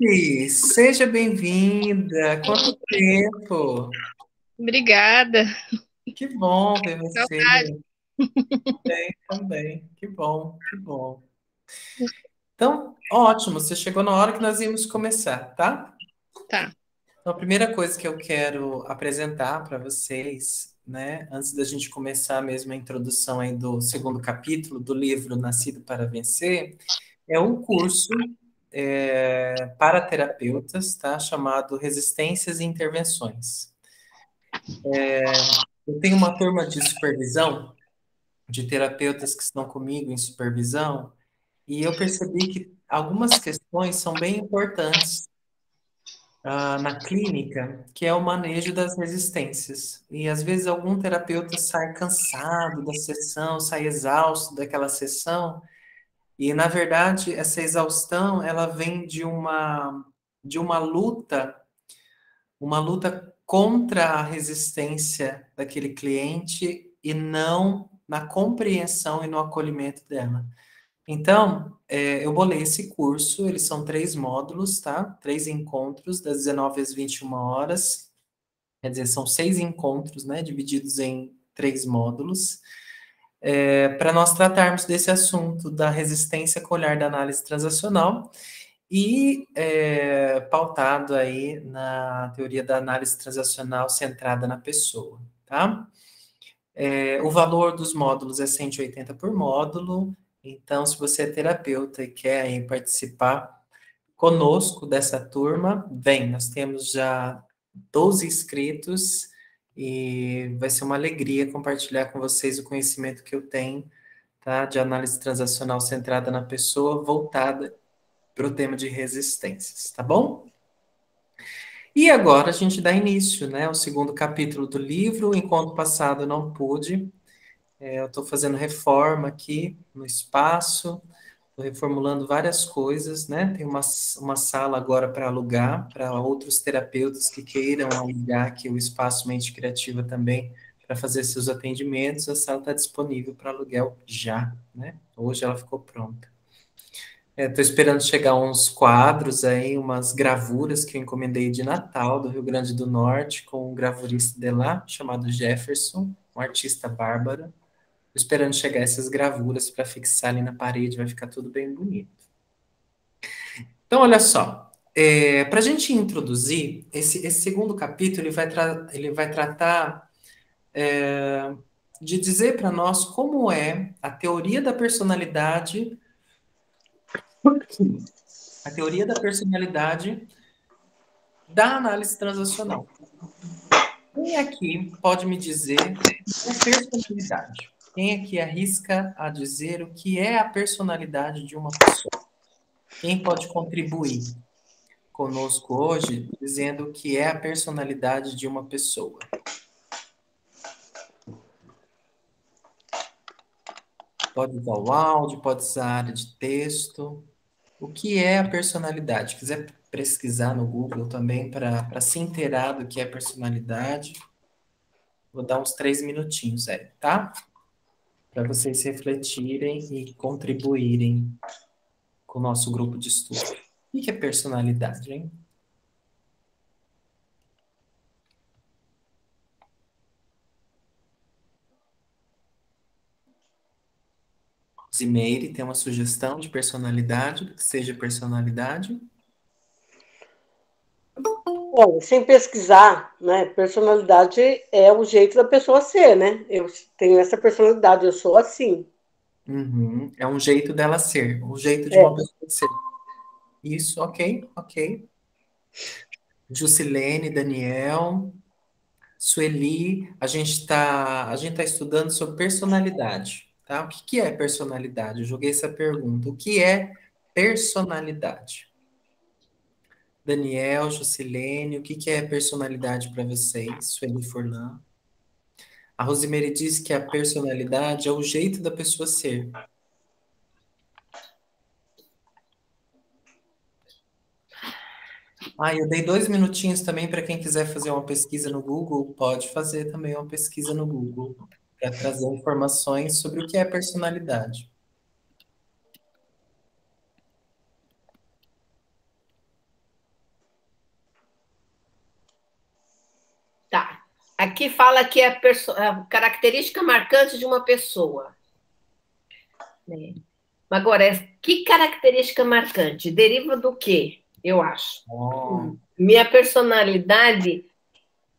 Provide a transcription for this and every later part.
Lucy, seja bem-vinda. Quanto tempo? Obrigada. Que bom ver você. Saudade. Também, também. Que bom, que bom. Então, ótimo, você chegou na hora que nós íamos começar, tá? Tá. Então, a primeira coisa que eu quero apresentar para vocês, né, antes da gente começar mesmo a introdução aí do segundo capítulo do livro Nascido para Vencer, é um curso é, para terapeutas, tá? Chamado Resistências e Intervenções. É, eu tenho uma turma de supervisão de terapeutas que estão comigo em supervisão e eu percebi que algumas questões são bem importantes uh, na clínica, que é o manejo das resistências. E às vezes algum terapeuta sai cansado da sessão, sai exausto daquela sessão, e na verdade essa exaustão ela vem de uma de uma luta, uma luta contra a resistência daquele cliente e não na compreensão e no acolhimento dela. Então, é, eu bolei esse curso, eles são três módulos, tá? Três encontros, das 19 às 21 horas. Quer dizer, são seis encontros, né? Divididos em três módulos. É, para nós tratarmos desse assunto da resistência com olhar da análise transacional e é, pautado aí na teoria da análise transacional centrada na pessoa, tá? É, o valor dos módulos é 180 por módulo, então, se você é terapeuta e quer aí, participar conosco dessa turma, vem, nós temos já 12 inscritos e vai ser uma alegria compartilhar com vocês o conhecimento que eu tenho, tá? De análise transacional centrada na pessoa, voltada para o tema de resistências, tá bom? E agora a gente dá início, né? O segundo capítulo do livro, enquanto passado não pude, é, eu estou fazendo reforma aqui no espaço, estou reformulando várias coisas, né? Tem uma, uma sala agora para alugar, para outros terapeutas que queiram alugar aqui o espaço Mente Criativa também, para fazer seus atendimentos. A sala está disponível para aluguel já, né? Hoje ela ficou pronta. Estou é, esperando chegar uns quadros aí, umas gravuras que eu encomendei de Natal, do Rio Grande do Norte, com um gravurista de lá, chamado Jefferson, um artista bárbaro esperando chegar essas gravuras para fixar ali na parede, vai ficar tudo bem bonito. Então, olha só, é, para a gente introduzir, esse, esse, segundo capítulo ele vai, ele vai tratar é, de dizer para nós como é a teoria da personalidade, a teoria da personalidade da análise transacional. Quem aqui pode me dizer a personalidade? Quem aqui arrisca a dizer o que é a personalidade de uma pessoa? Quem pode contribuir conosco hoje dizendo o que é a personalidade de uma pessoa? Pode usar o áudio, pode usar a área de texto. O que é a personalidade? Quiser pesquisar no Google também para se inteirar do que é personalidade, vou dar uns três minutinhos aí, tá? Para vocês refletirem e contribuírem com o nosso grupo de estudo. O que é personalidade, hein? Zimeire tem uma sugestão de personalidade, que seja personalidade? Olha, sem pesquisar, né? Personalidade é o jeito da pessoa ser, né? Eu tenho essa personalidade, eu sou assim. Uhum. É um jeito dela ser, o um jeito de é. uma pessoa ser. Isso, ok, ok. Jusilene, Daniel, Sueli, a gente está a gente tá estudando sobre personalidade, tá? O que, que é personalidade? Eu joguei essa pergunta. O que é personalidade? Daniel, Jusilene, o que, que é personalidade para vocês? Sueli Forlan. A Rosemary diz que a personalidade é o jeito da pessoa ser. Ah, eu dei dois minutinhos também para quem quiser fazer uma pesquisa no Google, pode fazer também uma pesquisa no Google para trazer informações sobre o que é personalidade. Aqui fala que é a característica marcante de uma pessoa. Né? Agora, que característica marcante? Deriva do quê? Eu acho. Oh. Minha personalidade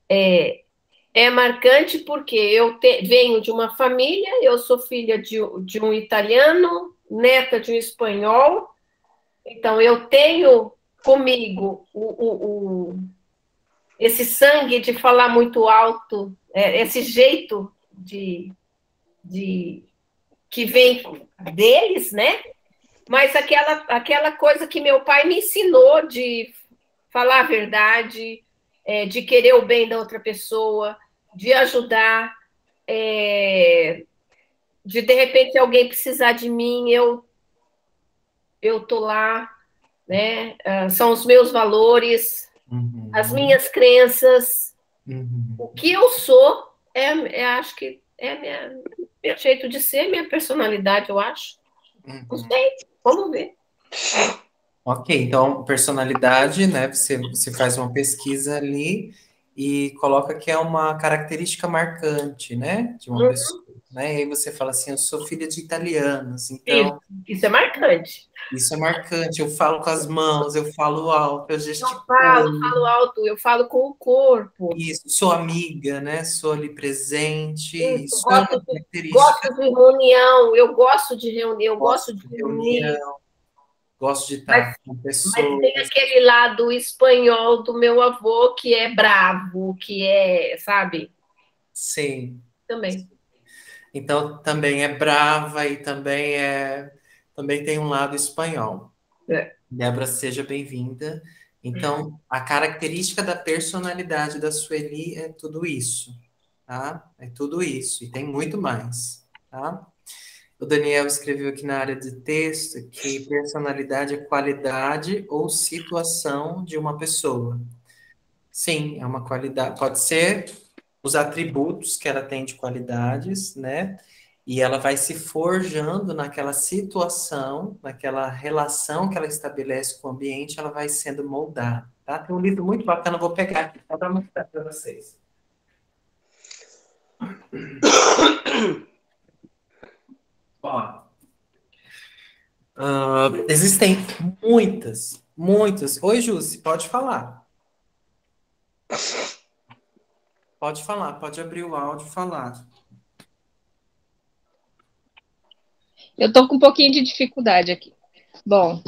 é, é marcante porque eu te, venho de uma família, eu sou filha de, de um italiano, neta de um espanhol, então eu tenho comigo o, o, o esse sangue de falar muito alto, é, esse jeito de, de que vem deles, né? Mas aquela, aquela coisa que meu pai me ensinou de falar a verdade, é, de querer o bem da outra pessoa, de ajudar, é, de de repente alguém precisar de mim, eu eu tô lá, né? Uh, são os meus valores, uhum. as minhas crenças, uhum. o que eu sou é, é acho que é minha, meu jeito de ser, minha personalidade, eu acho. Uhum. Não sei, vamos ver. Ok, então personalidade, né? Você, você faz uma pesquisa ali e coloca que é uma característica marcante, né? De uma uhum. pessoa. Né? E aí você fala assim, eu sou filha de italianos, então... Isso, isso, é marcante. Isso é marcante, eu falo com as mãos, eu falo alto, eu gesticulo. Eu falo, falo alto, eu falo com o corpo. Isso, sou amiga, né? Sou ali presente. Isso, isso gosto, é de, gosto de reunião, eu gosto de reunião, eu gosto, gosto de reunião gosto de estar mas, com pessoas. Mas tem aquele lado espanhol do meu avô que é bravo, que é, sabe? Sim. Também. Então também é brava e também é também tem um lado espanhol. É. Débora, seja bem-vinda. Então, a característica da personalidade da Sueli é tudo isso, tá? É tudo isso e tem muito mais, tá? O Daniel escreveu aqui na área de texto que personalidade é qualidade ou situação de uma pessoa. Sim, é uma qualidade. Pode ser os atributos que ela tem de qualidades, né? E ela vai se forjando naquela situação, naquela relação que ela estabelece com o ambiente, ela vai sendo moldada, tá? Tem um livro muito bacana, vou pegar aqui para mostrar para vocês. Ó, uh, existem muitas, muitas. Oi, Jússi, pode falar. Pode falar, pode abrir o áudio e falar. Eu tô com um pouquinho de dificuldade aqui. Bom,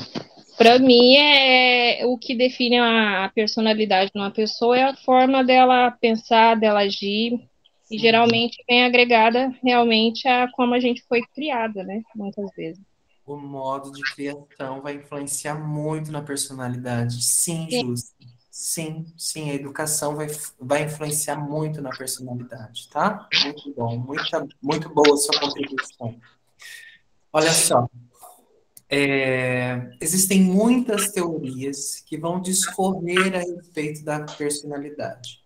para mim é o que define a personalidade de uma pessoa é a forma dela pensar, dela agir, e geralmente vem agregada realmente a como a gente foi criada, né? Muitas vezes. O modo de criação vai influenciar muito na personalidade. Sim, sim. Justo. Sim, sim, a educação vai, vai influenciar muito na personalidade, tá? Muito bom, muito, muito boa a sua contribuição. Olha só, é, existem muitas teorias que vão discorrer a respeito da personalidade.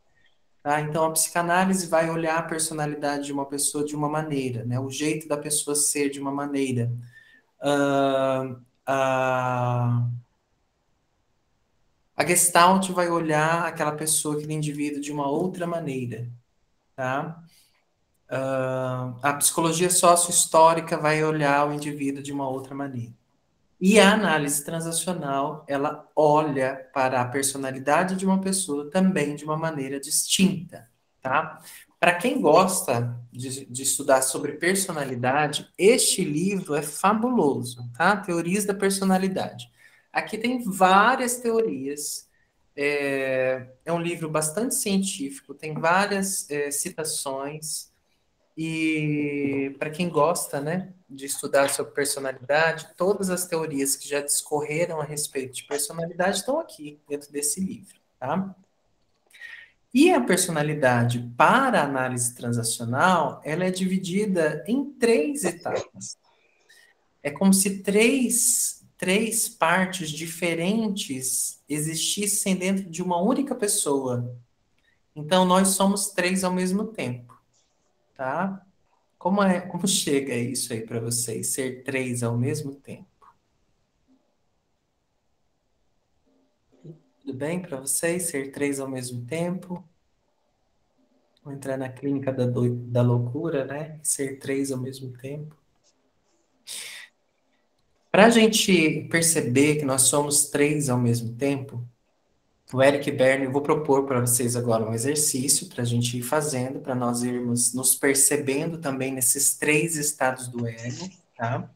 Tá? Então, a psicanálise vai olhar a personalidade de uma pessoa de uma maneira, né? o jeito da pessoa ser de uma maneira. Uh, uh, a Gestalt vai olhar aquela pessoa, aquele indivíduo de uma outra maneira. Tá? Uh, a psicologia sócio-histórica vai olhar o indivíduo de uma outra maneira. E a análise transacional, ela olha para a personalidade de uma pessoa também de uma maneira distinta, tá? Para quem gosta de, de, estudar sobre personalidade, este livro é fabuloso, tá? Teorias da personalidade. Aqui tem várias teorias. É, é um livro bastante científico, tem várias é, citações. E para quem gosta, né, de estudar sobre personalidade, todas as teorias que já discorreram a respeito de personalidade estão aqui dentro desse livro, tá? E a personalidade para análise transacional, ela é dividida em três etapas. É como se três, três partes diferentes existissem dentro de uma única pessoa. Então, nós somos três ao mesmo tempo, tá? Como, é, como chega isso aí para vocês, ser três ao mesmo tempo? Tudo bem para vocês, ser três ao mesmo tempo? Vou entrar na clínica da, do, da loucura, né? Ser três ao mesmo tempo. Para a gente perceber que nós somos três ao mesmo tempo, o Eric Berne, eu vou propor para vocês agora um exercício para a gente ir fazendo, para nós irmos nos percebendo também nesses três estados do ego, tá?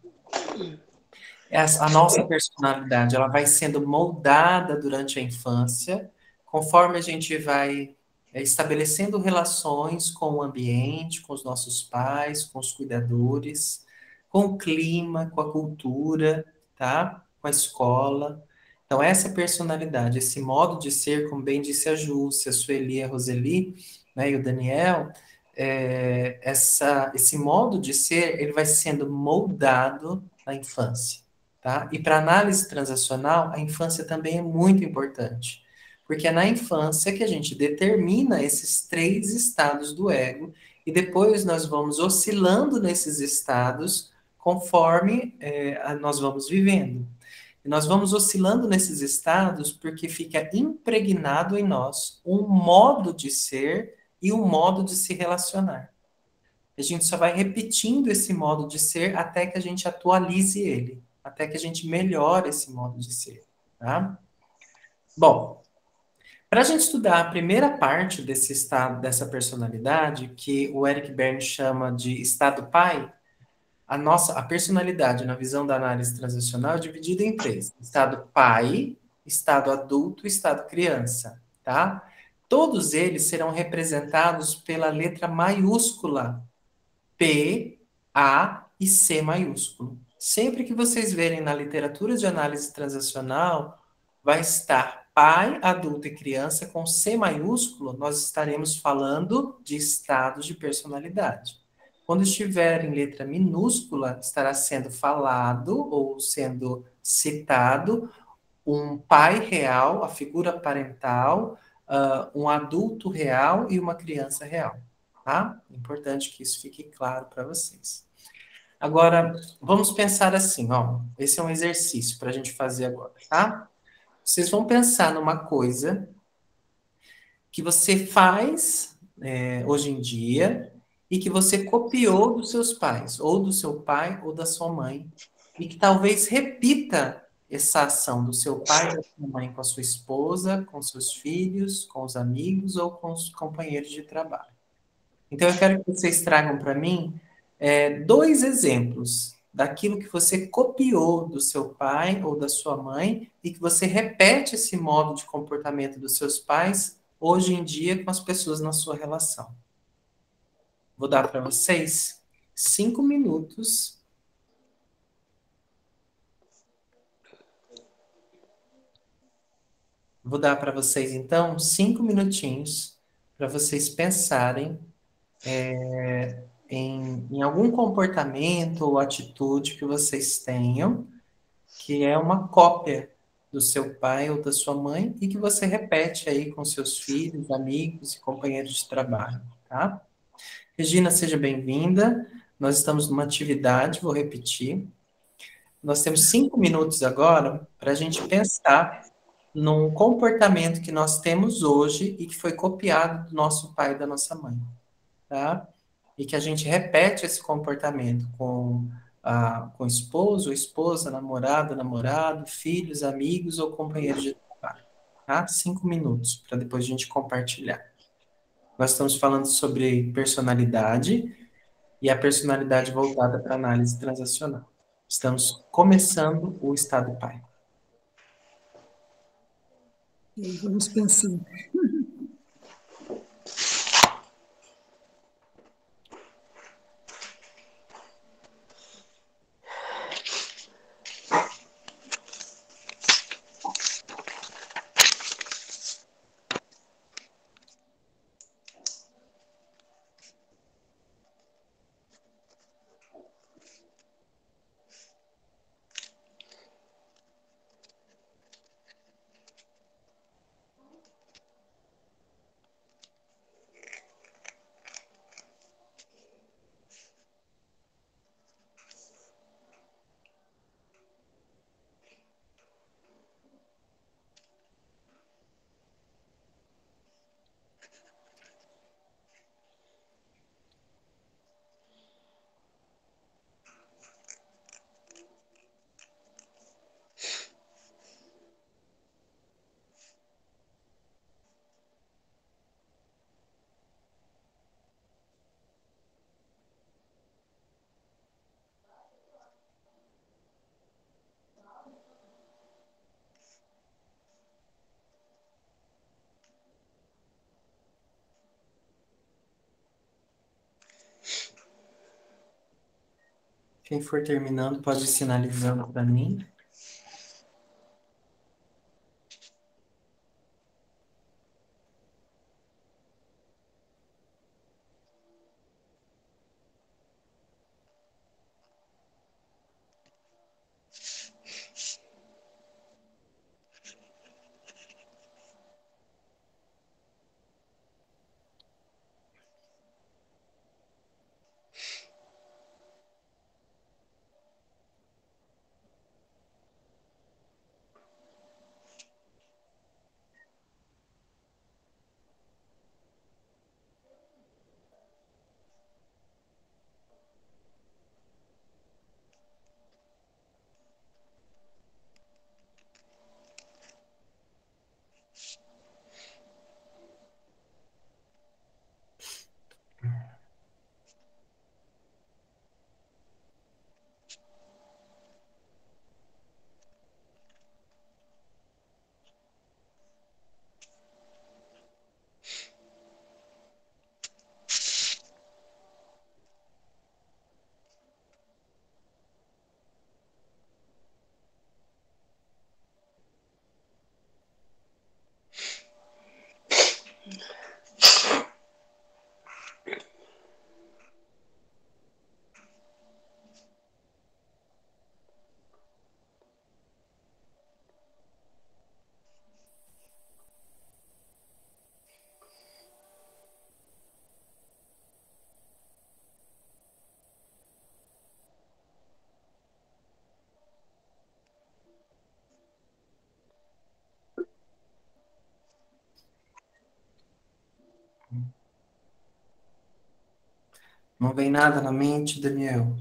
A nossa personalidade, ela vai sendo moldada durante a infância, conforme a gente vai é, estabelecendo relações com o ambiente, com os nossos pais, com os cuidadores, com o clima, com a cultura, tá? Com a escola. Então, essa personalidade, esse modo de ser, como bem disse a Júcia, a Sueli, a Roseli, né, e o Daniel, é, essa, esse modo de ser, ele vai sendo moldado na infância, tá? E para análise transacional, a infância também é muito importante. Porque é na infância que a gente determina esses três estados do ego e depois nós vamos oscilando nesses estados conforme é, nós vamos vivendo. E nós vamos oscilando nesses estados porque fica impregnado em nós um modo de ser e um modo de se relacionar. A gente só vai repetindo esse modo de ser até que a gente atualize ele, até que a gente melhore esse modo de ser, tá? Bom, para a gente estudar a primeira parte desse estado, dessa personalidade, que o Eric Berne chama de estado pai, a nossa a personalidade na visão da análise transacional é dividida em três: estado pai, estado adulto estado criança, tá? Todos eles serão representados pela letra maiúscula P, A e C maiúsculo. Sempre que vocês verem na literatura de análise transacional, vai estar pai, adulto e criança com C maiúsculo, nós estaremos falando de estados de personalidade. Quando estiver em letra minúscula, estará sendo falado ou sendo citado um pai real, a figura parental, uh, um adulto real e uma criança real. Tá? Importante que isso fique claro para vocês. Agora, vamos pensar assim, ó. Esse é um exercício para a gente fazer agora, tá? Vocês vão pensar numa coisa que você faz é, hoje em dia e que você copiou dos seus pais, ou do seu pai ou da sua mãe, e que talvez repita essa ação do seu pai, da sua mãe com a sua esposa, com seus filhos, com os amigos ou com os companheiros de trabalho. Então eu quero que vocês tragam para mim é, dois exemplos daquilo que você copiou do seu pai ou da sua mãe e que você repete esse modo de comportamento dos seus pais hoje em dia com as pessoas na sua relação. Vou dar para vocês cinco minutos. Vou dar para vocês, então, cinco minutinhos para vocês pensarem é, em, em algum comportamento ou atitude que vocês tenham, que é uma cópia do seu pai ou da sua mãe e que você repete aí com seus filhos, amigos e companheiros de trabalho, tá? Regina, seja bem-vinda. Nós estamos numa atividade, vou repetir. Nós temos cinco minutos agora para a gente pensar num comportamento que nós temos hoje e que foi copiado do nosso pai e da nossa mãe, tá? e que a gente repete esse comportamento com, a, com esposo, esposa, namorado, namorado, filhos, amigos ou companheiros de trabalho. Tá? Cinco minutos para depois a gente compartilhar. Nós estamos falando sobre personalidade e a personalidade voltada para análise transacional. Estamos começando o estado pai. Vamos pensar. Quem for terminando pode ir sinalizando para mim. Não vem nada na mente, Daniel?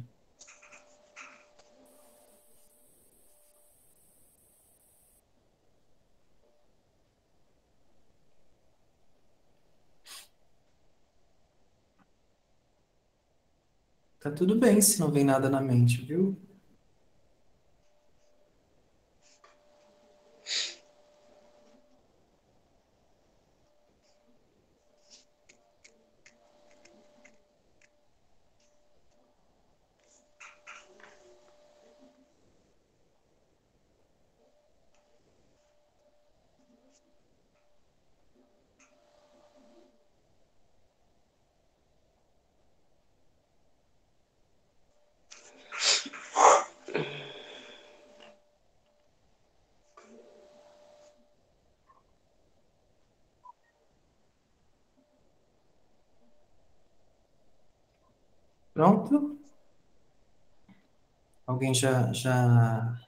Tá tudo bem se não vem nada na mente, viu? Pronto? Alguém já, já...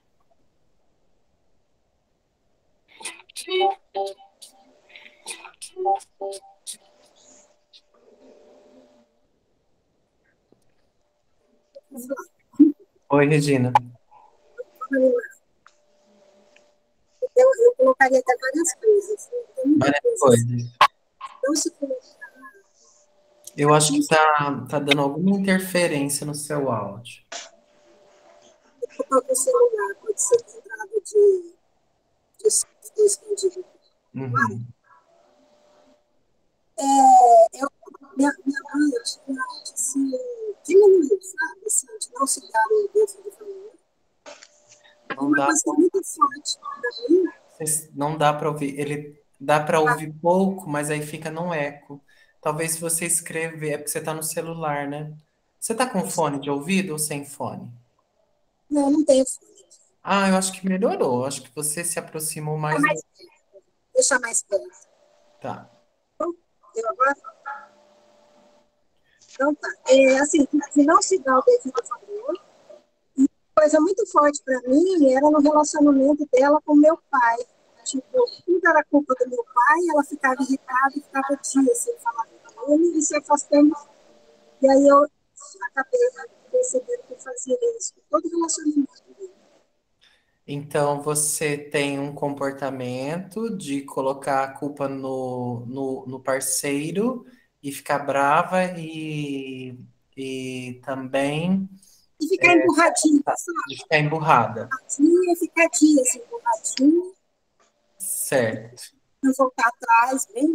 Oi, Regina. Eu, eu colocaria até várias coisas. Várias coisas. Não se colocar eu acho que tá, tá dando alguma interferência no seu áudio. O celular pode ser entrada de, de software escondido. Uhum. É, eu, minha, minha mãe tinha assim, diminuiu, sabe? Assim, de não se dar dentro do família. Não Uma dá, coisa muito forte para mim. não dá para ouvir. Ele dá para ouvir pouco, mas aí fica num eco. Talvez se você escrever, é porque você está no celular, né? Você está com fone de ouvido ou sem fone? Não, não tenho fone. Ah, eu acho que melhorou. Acho que você se aproximou mais. mais Deixa mais perto. Tá. Eu agora? Então tá. É, assim, que não se dá o devido valor. Coisa muito forte para mim era no relacionamento dela com meu pai. Tipo, tudo era culpa do meu pai, ela ficava irritada e ficava dias sem falar ele e se afastando. E aí eu acabei percebendo que eu fazia isso todo relacionamento. Então, você tem um comportamento de colocar a culpa no, no, no parceiro e ficar brava e, e também. E ficar é, emburradinha, sabe? De ficar emburrada. Emburradinha, ficar dias emburradinha. Certo. Não voltar atrás, bem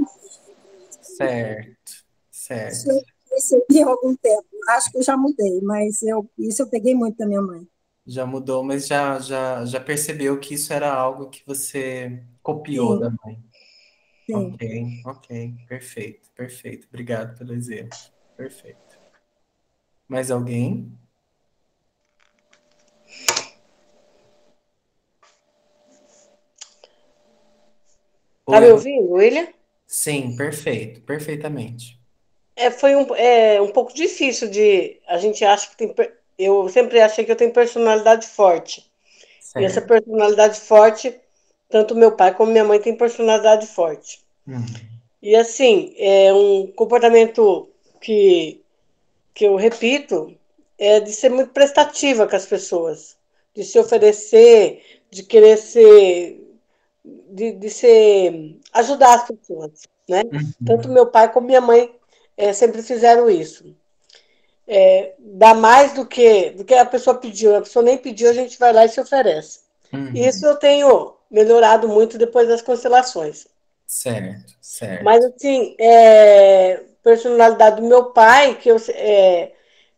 Certo, certo. Isso, recebi há algum tempo. Acho que eu já mudei, mas eu, isso eu peguei muito da minha mãe. Já mudou, mas já, já, já percebeu que isso era algo que você copiou Sim. da mãe. Sim. Ok, ok, perfeito, perfeito. Obrigado pelo exemplo. Perfeito. Mais alguém? Tá me ouvindo, William? Sim, perfeito, perfeitamente. É, foi um, é, um pouco difícil de. A gente acha que tem. Eu sempre achei que eu tenho personalidade forte. Certo. E essa personalidade forte, tanto meu pai como minha mãe têm personalidade forte. Hum. E assim, é um comportamento que, que eu repito, é de ser muito prestativa com as pessoas, de se oferecer, de querer ser, de, de ser, ajudar as pessoas, né? Uhum. Tanto meu pai como minha mãe é, sempre fizeram isso. É, dá mais do que, do que a pessoa pediu. A pessoa nem pediu, a gente vai lá e se oferece. Uhum. Isso eu tenho melhorado muito depois das constelações. Certo, certo. Mas, assim, é, personalidade do meu pai, que eu, é,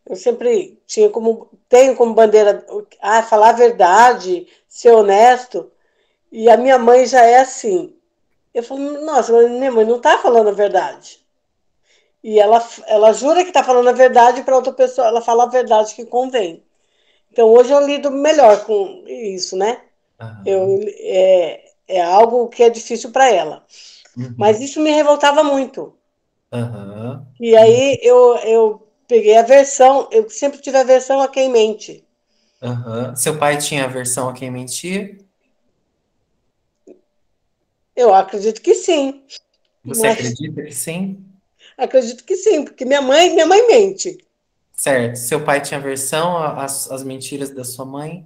eu sempre tinha como, tenho como bandeira ah, falar a verdade, ser honesto, e a minha mãe já é assim. Eu falo, nossa, minha mãe não está falando a verdade. E ela, ela jura que está falando a verdade para outra pessoa, ela fala a verdade que convém. Então hoje eu lido melhor com isso, né? Uhum. Eu, é, é algo que é difícil para ela. Uhum. Mas isso me revoltava muito. Uhum. E aí eu, eu peguei a versão, eu sempre tive a versão a quem mente. Seu pai tinha a versão a quem mentia? Eu acredito que sim. Você mas... acredita que sim? Acredito que sim, porque minha mãe, minha mãe mente. Certo. Seu pai tinha versão às, às mentiras da sua mãe?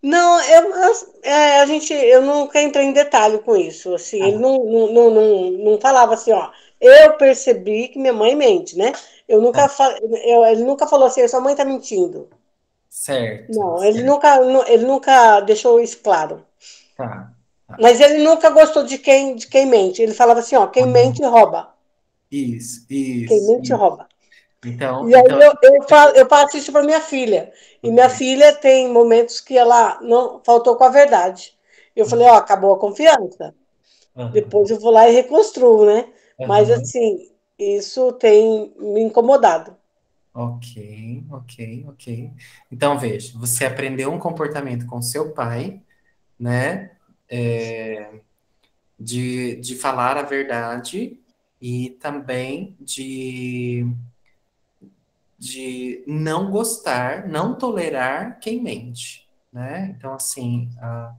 Não, eu, é, a gente, eu nunca entrei em detalhe com isso. Assim, ah. ele não, não, não, não, falava assim, ó. Eu percebi que minha mãe mente, né? Eu nunca, ah. eu, ele nunca falou assim, sua mãe tá mentindo. Certo. Não, certo. ele nunca, ele nunca deixou isso claro. Tá, tá. Mas ele nunca gostou de quem, de quem mente. Ele falava assim, ó, quem uhum. mente rouba. Isso, isso. Quem mente isso. rouba. Então, e aí então... Eu, eu, falo, eu passo isso para minha filha. E minha filha tem momentos que ela não faltou com a verdade. Eu falei, ó, acabou a confiança. Uhum. Depois eu vou lá e reconstruo, né? Uhum. Mas assim, isso tem me incomodado. Ok, ok, ok. Então, veja, você aprendeu um comportamento com seu pai, né? É, de, de falar a verdade e também de de não gostar, não tolerar quem mente, né? Então, assim, uh,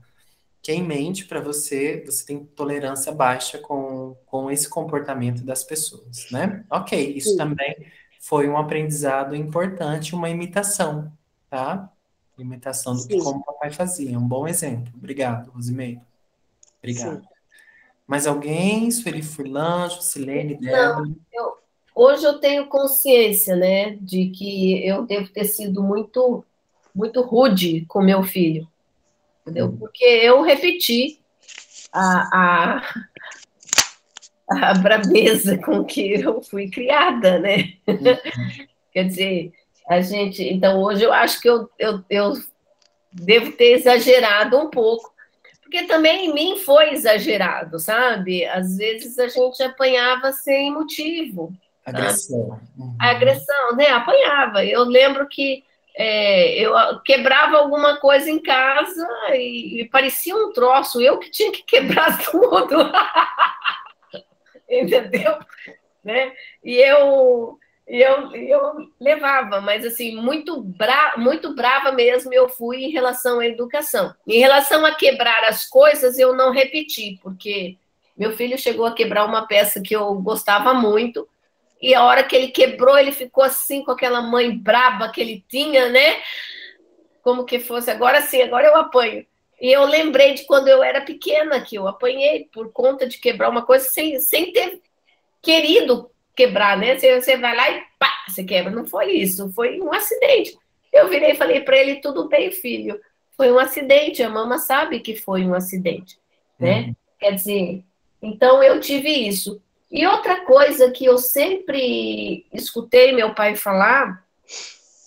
quem mente para você, você tem tolerância baixa com, com esse comportamento das pessoas, né? Ok, isso Sim. também foi um aprendizado importante, uma imitação, tá? Imitação do que como o papai fazia, um bom exemplo. Obrigado, Rosimeiro. Obrigado. Sim. Mais alguém? Sueli Furlan, Silene, Débora? Eu, Hoje eu tenho consciência, né, de que eu devo ter sido muito, muito rude com meu filho, entendeu? Uhum. Porque eu repeti a, a, a braveza com que eu fui criada, né? Uhum. Quer dizer, a gente. Então, hoje eu acho que eu, eu, eu devo ter exagerado um pouco, porque também em mim foi exagerado, sabe? Às vezes a gente apanhava sem motivo. Agressão. Uhum. A agressão, né? Apanhava. Eu lembro que é, eu quebrava alguma coisa em casa e, e, parecia um troço, eu que tinha que quebrar tudo. Entendeu? Né? E eu, eu, eu levava, mas assim, muito, bra muito brava mesmo eu fui em relação à educação. Em relação a quebrar as coisas, eu não repeti, porque meu filho chegou a quebrar uma peça que eu gostava muito, e a hora que ele quebrou, ele ficou assim com aquela mãe braba que ele tinha, né? Como que fosse, agora sim, agora eu apanho. E eu lembrei de quando eu era pequena, que eu apanhei por conta de quebrar uma coisa sem, sem ter querido quebrar, né? Você, você vai lá e pá, você quebra. Não foi isso, foi um acidente. Eu virei e falei para ele: tudo bem, filho, foi um acidente. A mama sabe que foi um acidente, né? Uhum. Quer dizer, então eu tive isso. E outra coisa que eu sempre escutei meu pai falar,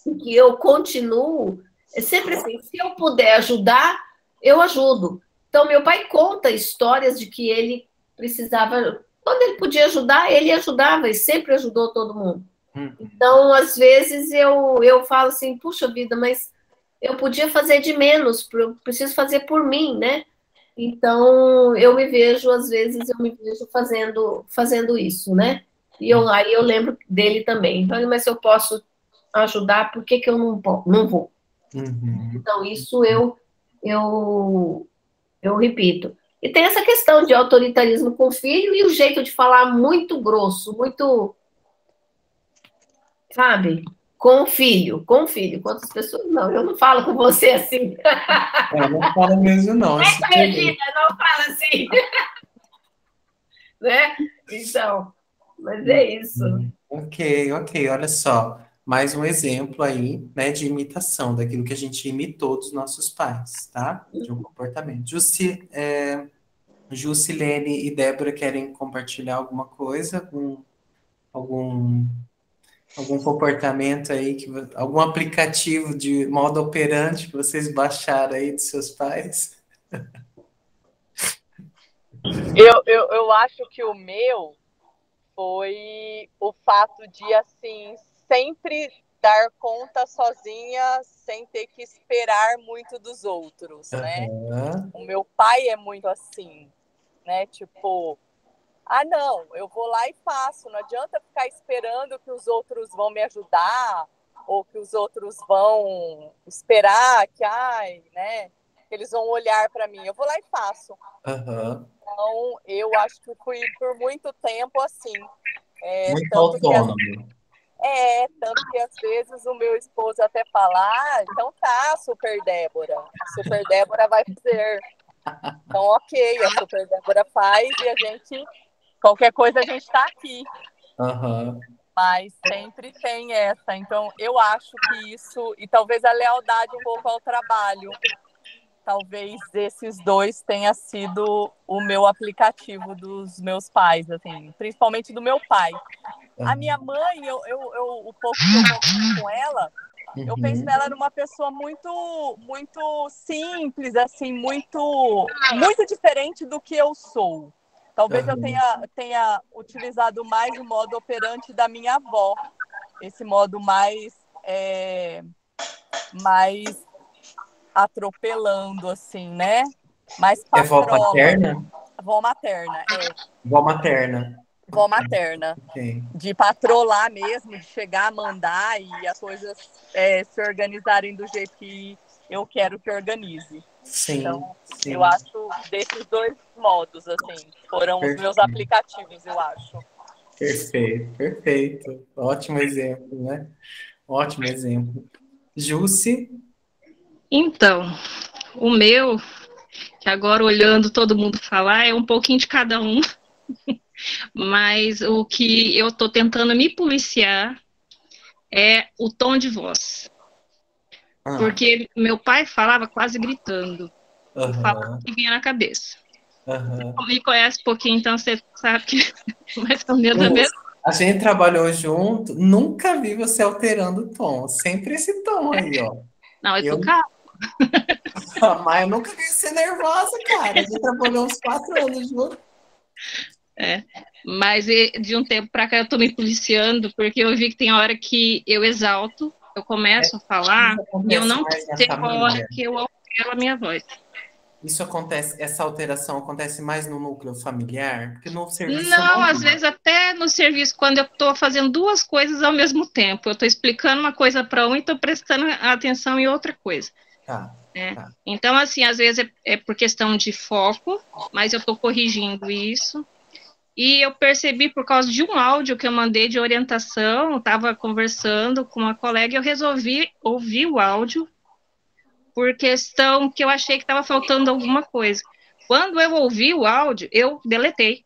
e que eu continuo, é sempre assim: se eu puder ajudar, eu ajudo. Então, meu pai conta histórias de que ele precisava, quando ele podia ajudar, ele ajudava e sempre ajudou todo mundo. Hum. Então, às vezes eu, eu falo assim: puxa vida, mas eu podia fazer de menos, preciso fazer por mim, né? Então, eu me vejo, às vezes, eu me vejo fazendo, fazendo isso, né? E eu, aí eu lembro dele também. Então, mas se eu posso ajudar, por que, que eu não, não vou? Uhum. Então, isso eu, eu, eu repito. E tem essa questão de autoritarismo com o filho e o jeito de falar muito grosso, muito. Sabe? Com o filho, com o filho. Quantas pessoas. Não, eu não falo com você assim. É, não falo mesmo, não. É, Regina, não fala assim. né? Então, mas é isso. Ok, ok, olha só. Mais um exemplo aí, né, de imitação, daquilo que a gente imitou dos nossos pais, tá? De um comportamento. Jussi, é, Jusilene e Débora querem compartilhar alguma coisa? Algum, algum algum comportamento aí, que, algum aplicativo de modo operante que vocês baixaram aí dos seus pais? Eu, eu, eu acho que o meu foi o fato de, assim, sempre dar conta sozinha, sem ter que esperar muito dos outros, né? O meu pai é muito assim, né? Tipo, ah, não, eu vou lá e faço. Não adianta ficar esperando que os outros vão me ajudar ou que os outros vão esperar que, ai, né, que eles vão olhar para mim. Eu vou lá e faço. Uhum. Então, eu acho que fui por muito tempo assim. É, muito autônomo. É, tanto que às vezes o meu esposo até fala, ah, então tá, Super Débora. Super Débora vai fazer. Então, ok, a Super Débora faz e a gente Qualquer coisa a gente está aqui. Uhum. Mas sempre tem essa. Então, eu acho que isso, e talvez a lealdade um pouco ao trabalho, talvez esses dois tenha sido o meu aplicativo dos meus pais, assim, principalmente do meu pai. Uhum. A minha mãe, eu, eu, eu, o pouco que eu convivi com ela, uhum. eu penso nela numa pessoa muito, muito simples, assim, muito, muito diferente do que eu sou. Talvez eu tenha, tenha utilizado mais o modo operante da minha avó, esse modo mais, é, mais atropelando, assim, né? Mais patrola. É vó materna? Vó materna, é. Vó materna. Vó materna. Okay. De patrolar mesmo, de chegar a mandar e as coisas é, se organizarem do jeito que eu quero que organize. Sim, então, sim. eu acho desses dois modos, assim, foram perfeito. os meus aplicativos, eu acho. Perfeito, perfeito. Ótimo exemplo, né? Ótimo exemplo. Jusce? Então, o meu, que agora olhando todo mundo falar, é um pouquinho de cada um. Mas o que eu estou tentando me policiar é o tom de voz. Ah. Porque meu pai falava quase gritando. Uhum. Falava que vinha na cabeça. Uhum. Me conhece um pouquinho, então você sabe que mais ou menos a mesma. A gente trabalhou junto, nunca vi você alterando o tom. Sempre esse tom aí, ó. Não, eu, eu... tô calma. Mas eu nunca vi você nervosa, cara. A gente trabalhou uns quatro anos junto. É, mas de um tempo para cá eu tô me policiando, porque eu vi que tem hora que eu exalto eu começo a falar e eu não sei qual hora que eu altero a minha voz. Isso acontece, essa alteração acontece mais no núcleo familiar? Porque no serviço. Não, às vezes até no serviço, quando eu estou fazendo duas coisas ao mesmo tempo. Eu estou explicando uma coisa para um e estou prestando atenção em outra coisa. Tá, é. tá. Então, assim, às vezes é, é por questão de foco, mas eu estou corrigindo isso. E eu percebi por causa de um áudio que eu mandei de orientação, estava conversando com uma colega, eu resolvi ouvir o áudio por questão que eu achei que estava faltando alguma coisa. Quando eu ouvi o áudio, eu deletei.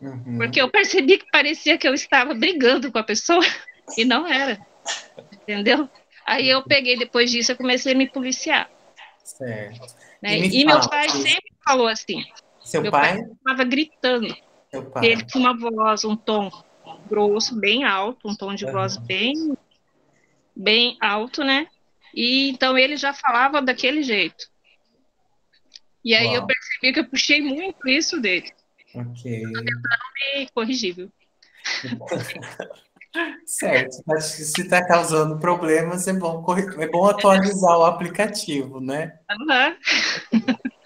Uhum. Porque eu percebi que parecia que eu estava brigando com a pessoa e não era. Entendeu? Aí eu peguei, depois disso, eu comecei a me policiar. Certo. Né? E, e meu pai sempre falou assim. Seu meu pai estava gritando. Ele tinha uma voz, um tom grosso, bem alto, um tom de uhum. voz bem, bem alto, né? E então ele já falava daquele jeito. E aí Uau. eu percebi que eu puxei muito isso dele. Ok. Tentando me corrigir, viu? certo, mas se está causando problemas, é bom, é bom atualizar o aplicativo, né? Uhum.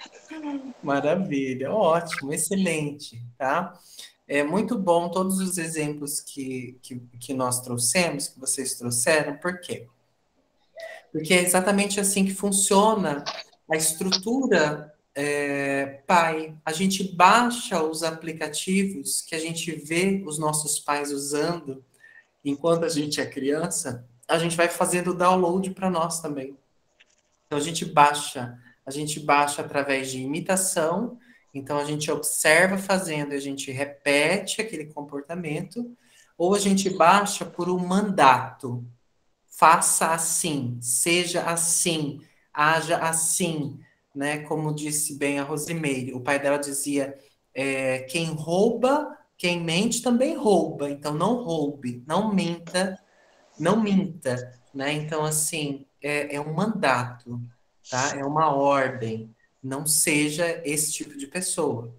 Maravilha, ótimo, excelente, tá? É muito bom todos os exemplos que, que, que nós trouxemos, que vocês trouxeram, por quê? Porque é exatamente assim que funciona a estrutura é, pai. A gente baixa os aplicativos que a gente vê os nossos pais usando enquanto a gente é criança, a gente vai fazendo download para nós também. Então a gente baixa, a gente baixa através de imitação, então a gente observa fazendo, a gente repete aquele comportamento, ou a gente baixa por um mandato. Faça assim, seja assim, haja assim, né? Como disse bem a Rosimeire, o pai dela dizia: é, quem rouba, quem mente também rouba. Então não roube, não minta, não minta, né? Então assim é, é um mandato, tá? É uma ordem. Não seja esse tipo de pessoa,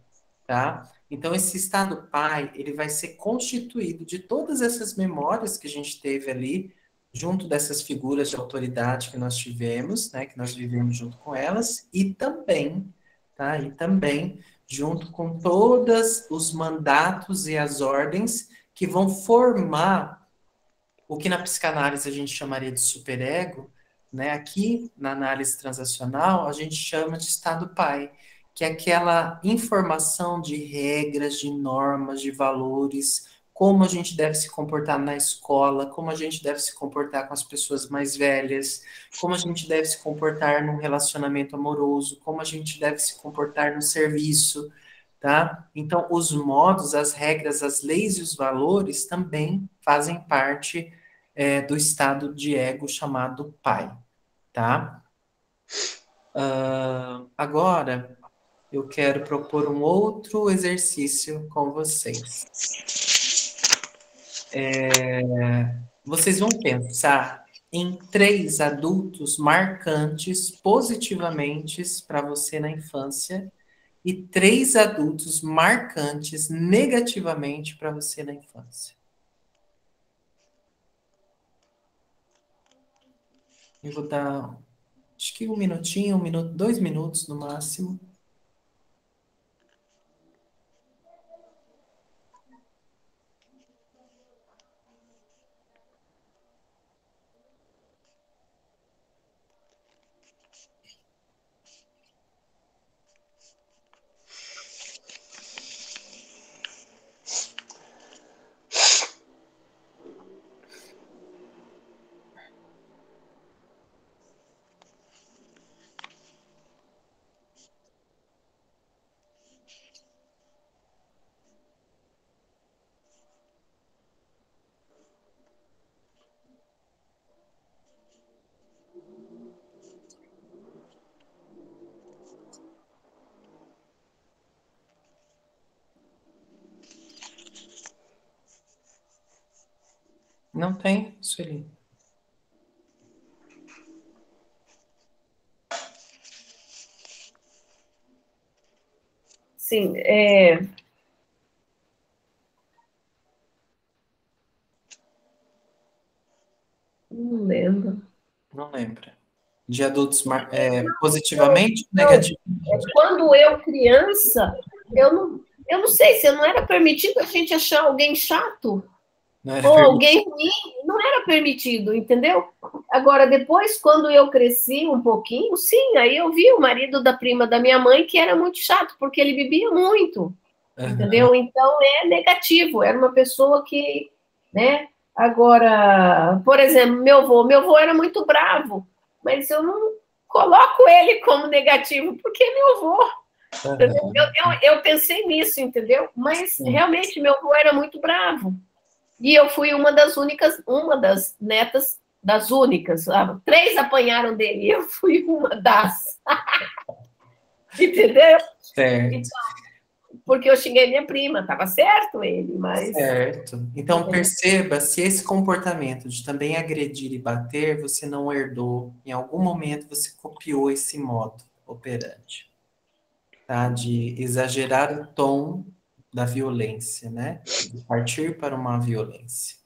tá? Então esse estado pai ele vai ser constituído de todas essas memórias que a gente teve ali junto dessas figuras de autoridade que nós tivemos, né, que nós vivemos junto com elas, e também, tá, e também junto com todos os mandatos e as ordens que vão formar o que na psicanálise a gente chamaria de superego, né? Aqui na análise transacional a gente chama de estado pai, que é aquela informação de regras, de normas, de valores, como a gente deve se comportar na escola, como a gente deve se comportar com as pessoas mais velhas, como a gente deve se comportar num relacionamento amoroso, como a gente deve se comportar no serviço, tá? Então, os modos, as regras, as leis e os valores também fazem parte é, do estado de ego chamado pai, tá? Uh, agora, eu quero propor um outro exercício com vocês é, vocês vão pensar em três adultos marcantes positivamente para você na infância e três adultos marcantes negativamente para você na infância. Eu vou dar, acho que um minutinho, um minuto, dois minutos no máximo. Não tem, Sueli. Sim, é... Não lembro. Não lembra. De adultos é, positivamente ou negativamente? É, quando eu criança, eu não, eu não sei se não era permitido a gente achar alguém chato ou alguém ruim, não era permitido, entendeu? Agora, depois, quando eu cresci um pouquinho, sim, aí eu vi o marido da prima da minha mãe que era muito chato, porque ele bebia muito, uhum. entendeu? Então, é negativo, era uma pessoa que, né? Agora, por exemplo, meu avô, meu avô era muito bravo, mas eu não coloco ele como negativo, porque é meu avô. Uhum. Eu, eu, eu, pensei nisso, entendeu? Mas realmente meu avô era muito bravo. E eu fui uma das únicas, uma das netas das únicas. Ah, três apanharam dele, eu fui uma das. Entendeu? Certo. Então, porque eu xinguei minha prima, estava certo ele, mas. Certo. Então perceba se esse comportamento de também agredir e bater você não herdou, em algum momento você copiou esse modo operante, tá? De exagerar o tom da violência, né? De partir para uma violência.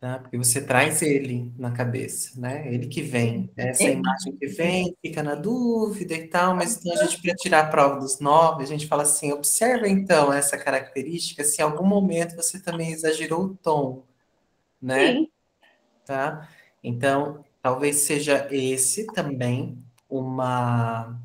Tá? Porque você traz ele na cabeça, né? Ele que vem, essa imagem que vem, fica na dúvida e tal, mas então a gente, para tirar a prova dos nove, a gente fala assim: observa então essa característica, se em algum momento você também exagerou o tom, né? Sim. Tá? Então, talvez seja esse também uma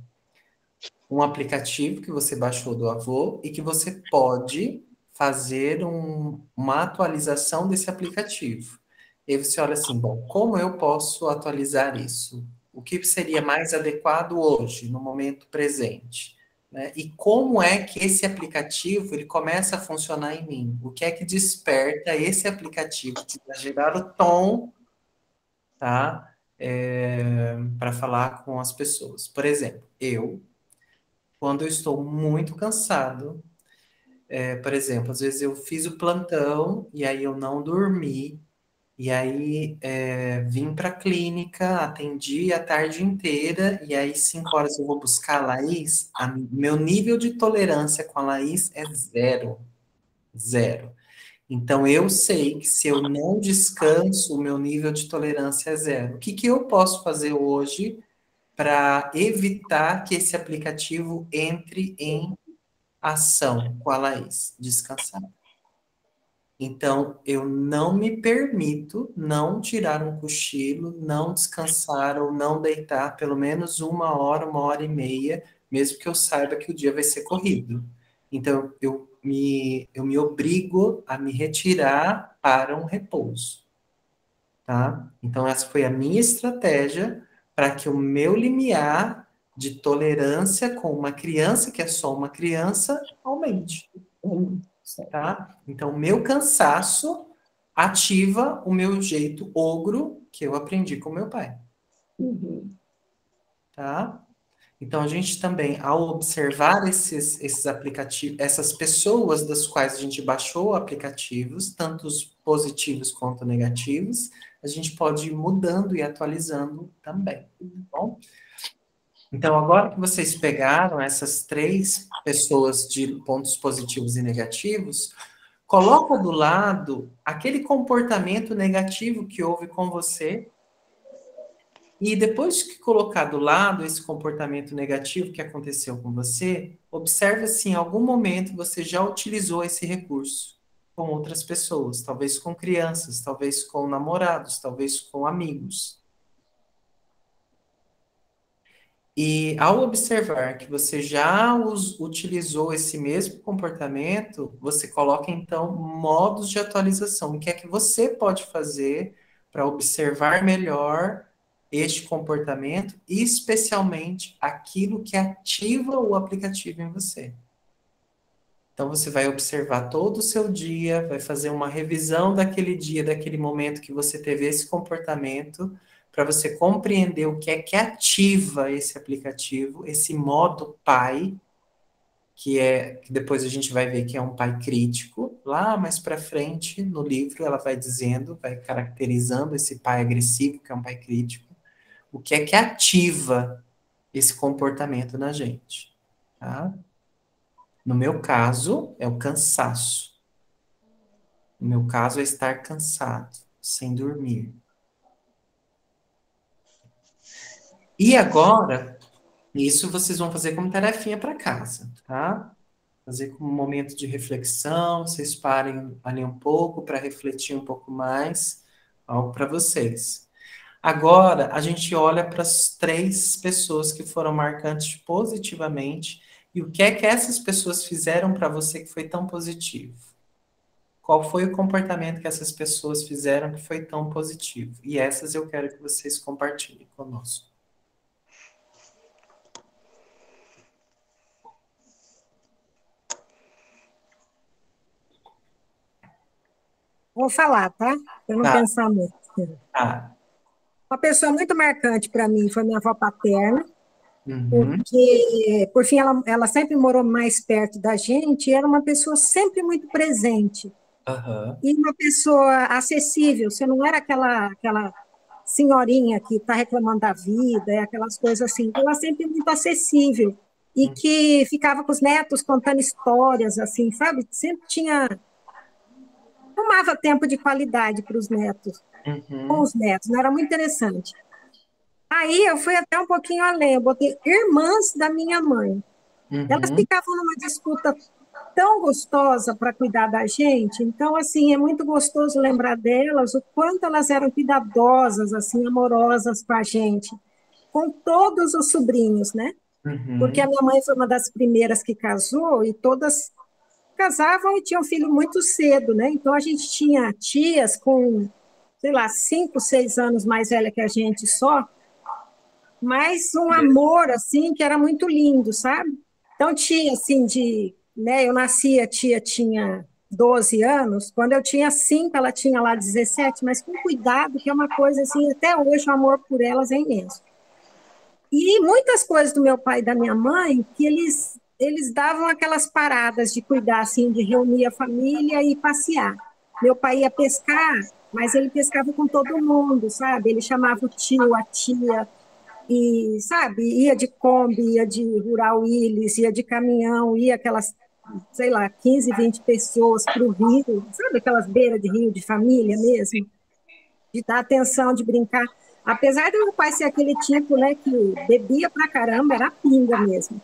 um aplicativo que você baixou do avô e que você pode fazer um, uma atualização desse aplicativo. E você olha assim, bom, como eu posso atualizar isso? O que seria mais adequado hoje, no momento presente? Né? E como é que esse aplicativo ele começa a funcionar em mim? O que é que desperta esse aplicativo para gerar o tom, tá? É, para falar com as pessoas. Por exemplo, eu, quando eu estou muito cansado, é, por exemplo, às vezes eu fiz o plantão e aí eu não dormi, e aí é, vim para a clínica, atendi a tarde inteira, e aí cinco horas eu vou buscar a Laís, a, meu nível de tolerância com a Laís é zero. Zero. Então eu sei que se eu não descanso, o meu nível de tolerância é zero. O que, que eu posso fazer hoje para evitar que esse aplicativo entre em ação com a Laís, descansar. Então, eu não me permito não tirar um cochilo, não descansar ou não deitar pelo menos uma hora, uma hora e meia, mesmo que eu saiba que o dia vai ser corrido. Então, eu me, eu me obrigo a me retirar para um repouso. Tá? Então, essa foi a minha estratégia para que o meu limiar de tolerância com uma criança, que é só uma criança, aumente. Tá? Então, o meu cansaço ativa o meu jeito ogro que eu aprendi com meu pai. Uhum. Tá? Então, a gente também, ao observar esses, esses aplicativos, essas pessoas das quais a gente baixou aplicativos, tanto os positivos quanto negativos, a gente pode ir mudando e atualizando também. Tá bom? Então, agora que vocês pegaram essas três pessoas de pontos positivos e negativos, coloca do lado aquele comportamento negativo que houve com você. E depois que colocar do lado esse comportamento negativo que aconteceu com você, observe se em algum momento você já utilizou esse recurso com outras pessoas, talvez com crianças, talvez com namorados, talvez com amigos. E ao observar que você já us, utilizou esse mesmo comportamento, você coloca então modos de atualização. O que é que você pode fazer para observar melhor este comportamento, especialmente aquilo que ativa o aplicativo em você. Então você vai observar todo o seu dia, vai fazer uma revisão daquele dia, daquele momento que você teve esse comportamento para você compreender o que é que ativa esse aplicativo, esse modo pai, que é que depois a gente vai ver que é um pai crítico. Lá mais para frente no livro ela vai dizendo, vai caracterizando esse pai agressivo, que é um pai crítico, o que é que ativa esse comportamento na gente, tá? No meu caso, é o cansaço. No meu caso, é estar cansado, sem dormir. E agora, isso vocês vão fazer como tarefinha para casa, tá? Fazer como um momento de reflexão, vocês parem ali um pouco para refletir um pouco mais, algo para vocês. Agora, a gente olha para as três pessoas que foram marcantes positivamente e o que é que essas pessoas fizeram para você que foi tão positivo. Qual foi o comportamento que essas pessoas fizeram que foi tão positivo? E essas eu quero que vocês compartilhem conosco. Vou falar, tá? Eu não tá. pensar muito. Tá. Uma pessoa muito marcante para mim foi minha avó paterna. Uhum. Porque, por fim, ela, ela sempre morou mais perto da gente e era uma pessoa sempre muito presente. Uhum. E uma pessoa acessível, você não era aquela, aquela senhorinha que está reclamando da vida, aquelas coisas assim. Ela sempre muito acessível e uhum. que ficava com os netos contando histórias, assim, sabe? Sempre tinha. Tomava tempo de qualidade para os netos, uhum. com os netos, não era muito interessante. Aí eu fui até um pouquinho além, eu botei irmãs da minha mãe. Uhum. Elas ficavam numa disputa tão gostosa para cuidar da gente. Então, assim, é muito gostoso lembrar delas, o quanto elas eram cuidadosas, assim, amorosas com a gente, com todos os sobrinhos, né? Uhum. Porque a minha mãe foi uma das primeiras que casou e todas casavam e tinham filho muito cedo, né? Então a gente tinha tias com, sei lá, cinco, seis anos mais velha que a gente só, mas um amor, assim, que era muito lindo, sabe? Então, tinha, assim, de... Né, eu nasci, a tia tinha 12 anos, quando eu tinha 5, ela tinha lá 17, mas com cuidado, que é uma coisa, assim, até hoje o amor por elas é imenso. E muitas coisas do meu pai e da minha mãe, que eles, eles davam aquelas paradas de cuidar, assim, de reunir a família e passear. Meu pai ia pescar, mas ele pescava com todo mundo, sabe? Ele chamava o tio, a tia, e, sabe, ia de Kombi, ia de Rural Willis, ia de caminhão, ia aquelas, sei lá, 15, 20 pessoas para o rio, sabe aquelas beiras de rio de família mesmo? De dar atenção, de brincar. Apesar do meu pai ser aquele tipo, né, que bebia pra caramba, era pinga mesmo.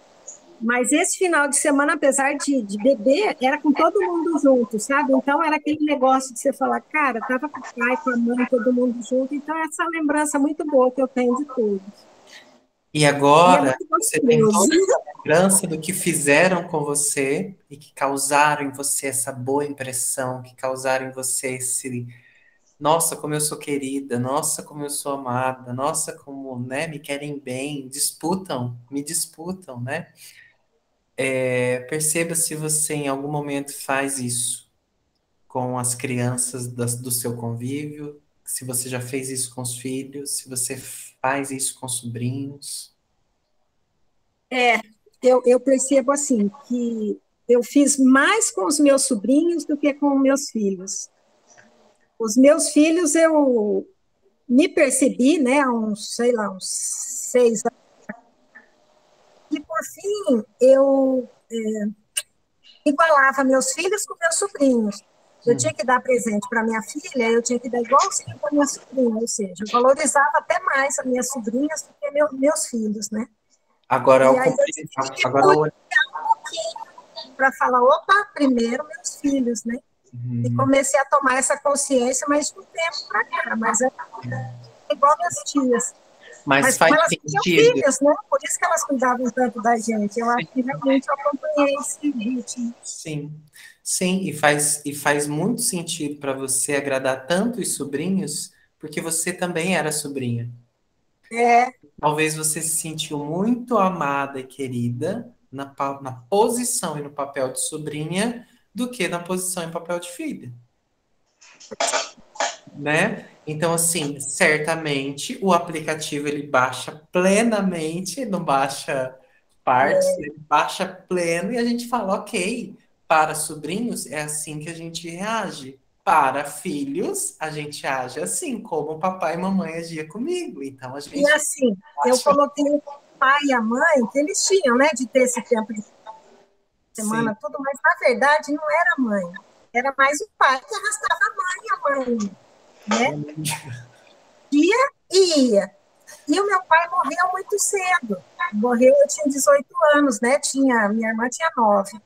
Mas esse final de semana, apesar de, de beber, era com todo mundo junto, sabe? Então era aquele negócio de você falar, cara, tava com o pai, com a mãe, todo mundo junto. Então essa lembrança muito boa que eu tenho de todos. E agora e é você tem toda a lembrança do que fizeram com você e que causaram em você essa boa impressão, que causaram em você esse nossa, como eu sou querida, nossa, como eu sou amada, nossa, como né, me querem bem, disputam, me disputam, né? É, perceba se você em algum momento faz isso com as crianças das, do seu convívio, se você já fez isso com os filhos, se você faz isso com sobrinhos? É, eu, eu percebo assim que eu fiz mais com os meus sobrinhos do que com meus filhos. Os meus filhos eu me percebi, né, há uns, sei lá, uns seis anos. E por fim, eu é, igualava meus filhos com meus sobrinhos. Eu tinha que dar presente para minha filha, eu tinha que dar igualzinho para minha sobrinha, ou seja, eu valorizava até mais as minhas sobrinhas do que meu, meus filhos, né? Agora, e aí eu agora um para falar, opa, primeiro meus filhos, né? Uhum. E comecei a tomar essa consciência, mas de um tempo para cá, mas é igual minhas tias. Mas, mas faz elas sentido. filhas, né? Por isso que elas cuidavam tanto da gente. Eu acho que realmente eu acompanhei esse ritmo. Sim. Sim, e faz, e faz muito sentido para você agradar tanto os sobrinhos, porque você também era sobrinha. É. Talvez você se sentiu muito amada e querida na, na posição e no papel de sobrinha do que na posição e papel de filha. Né? Então, assim, certamente o aplicativo ele baixa plenamente, não baixa partes, é. ele baixa pleno e a gente fala, ok, para sobrinhos, é assim que a gente reage. Para filhos, a gente age assim, como o papai e mamãe agia comigo. Então, a gente. E assim, eu coloquei o pai e a mãe, que eles tinham, né, de ter esse tempo de semana, Sim. tudo, mas na verdade não era a mãe. Era mais o pai que arrastava a mãe e a mãe. Né? Ia e ia. E o meu pai morreu muito cedo. Morreu, eu tinha 18 anos, né? Tinha, minha irmã tinha 9.